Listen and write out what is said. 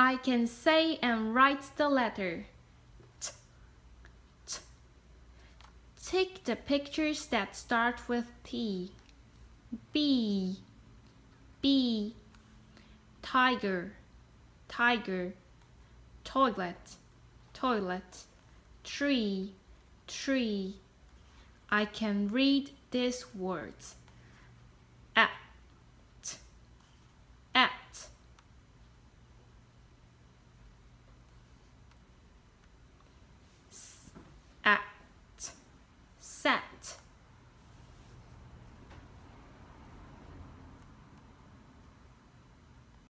I can say and write the letter. T, t. Take the pictures that start with T. B, B. Tiger, tiger. Toilet, toilet. Tree, tree. I can read these words. set.